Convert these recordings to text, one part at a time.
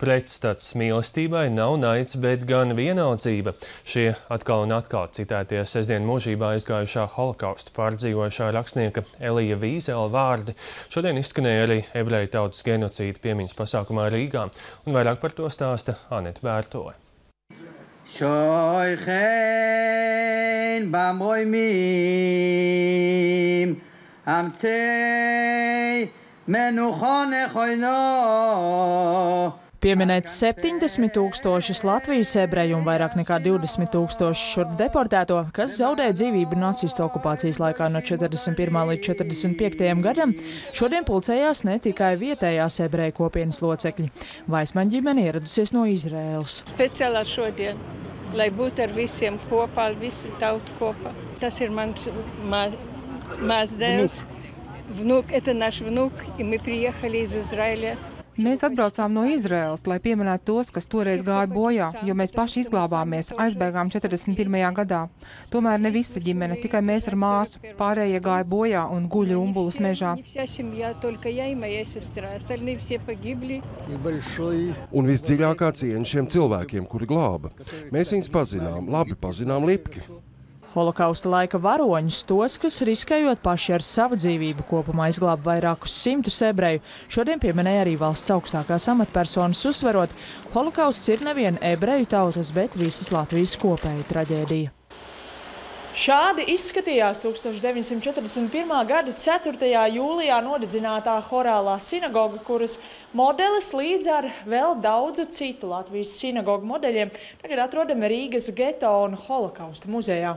Pretstats mīlestībai nav naids, bet gan vienaldzība. Šie atkal un atkal citētie sestdien mūžībā aizgājušā holokaustu pārdzīvojušā rakstnieka Elija Vīzela vārdi šodien izskanēja arī ebreju tautas genocīda piemiņas pasākumā Rīgā, un vairāk par to stāsta Aneta Bērtoja. Šoichen bamoimim amtei menuhone choino Pieminēts 70 tūkstošus Latvijas ebreju un vairāk nekā 20 tūkstošu šurp deportēto, kas zaudēja dzīvību nacistu okupācijas laikā no 41. līdz 45. gadam, šodien pulcējās ne tikai vietējās ebreju kopienas locekļi. Vaismaņa ģimene ieradusies no Izraēlas. Speciālā šodien lai būtu ar visiem kopā, ar visu tautu kopā. Tas ir mans маздевс. Внук, это наш внук, и мы приехали из Израиля. Mēs atbraucām no Izraēlas, lai pieminētu tos, kas toreiz gāja bojā, jo mēs paši izglābāmies, aizbēgām 41. gadā. Tomēr ne visa ģimene, tikai mēs ar māsu, pārējie gāja bojā un guļ rumbulus mežā. Un visdziļākā cieņa šiem cilvēkiem, kuri glāba. Mēs viņus pazinām, labi pazinām lipki. Holokausta laika varoņus, tos, kas riskējot paši ar savu dzīvību kopumā izglāba vairākus simtus ebreju, šodien pieminēja arī valsts augstākās amatpersonas uzsverot, holokausts ir nevien ebreju tautas, bet visas Latvijas kopēja traģēdija. Šādi izskatījās 1941. gada 4. jūlijā nodedzinātā horālā sinagoga, kuras modelis līdz ar vēl daudzu citu Latvijas sinagogu modeļiem tagad atrodami Rīgas geto un holokausta muzejā.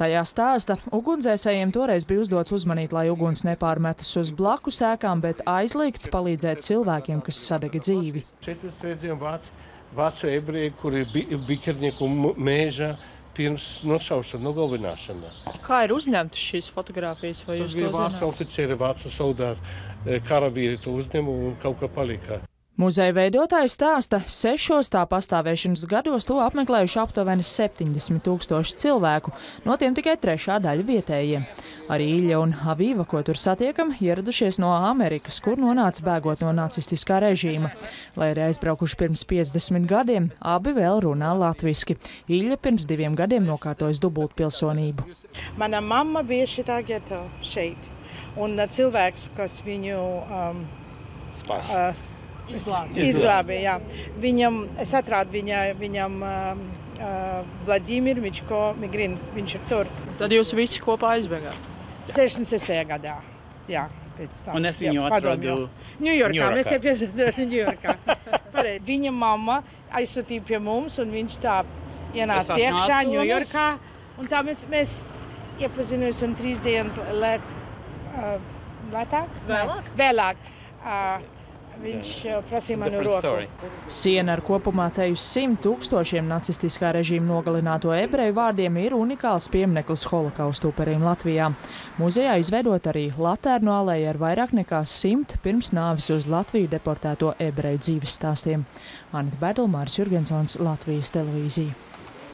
Tajā stāsta, ugunsdzēsējiem toreiz bija uzdots uzmanīt, lai uguns nepārmetas uz blakus ēkām, bet aizliegts palīdzēt cilvēkiem, kas sadega dzīvi. Šeit mēs redzējām vācu, vācu ebreju, kuri bija bikernieku mēžā pirms nošaušanas, nogalināšanas. Kā ir uzņemtas šīs fotogrāfijas? Vai jūs to zināt? Vācu oficieri, vācu soldāti, eh, karavīri to uzņēma un kaut kā palika. Muzeja veidotāji stāsta, sešos tā pastāvēšanas gados to apmeklējuši aptuveni 70 tūkstoši cilvēku, no tiem tikai trešā daļa vietējie. Arī Ilja un Avīva, ko tur satiekam, ieradušies no Amerikas, kur nonāca bēgot no nacistiskā režīma. Lai arī aizbraukuši pirms 50 gadiem, abi vēl runā latviski. Ilja pirms diviem gadiem nokārtojas dubultpilsonību. Mana mamma bija šitā geto šeit, un cilvēks, kas viņu um, Spas. uh, Izglābīja. Viņam, es atradu viņa, viņam uh, Vladimiru Mičko Migrin, viņš ir tur. Tad jūs visi kopā aizbēgāt? 66. gadā, jā. Tam, un es viņu jā, atradu Ņujorkā. Mēs jau piesakām Ņujorkā. Viņa mamma aizsūtīja pie mums, un viņš tā ienāca iekšā Ņujorkā. Un tā mēs, mēs iepazināmies un trīs dienas lēt, uh, lētāk? Vēlāk? Vēlāk. Uh, Viņš prasīja manu roku. Siena ar kopumā teju simt tūkstošiem nacistiskā režīma nogalināto ebreju vārdiem ir unikāls piemineklis holokaustu upuriem Latvijā. Muzejā izveidot arī Latērnu alēju ar vairāk nekā simt pirms nāvis uz Latviju deportēto ebreju dzīves stāstiem. Anita Bēdelmārs Jurgensons, Latvijas televīzija.